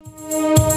Música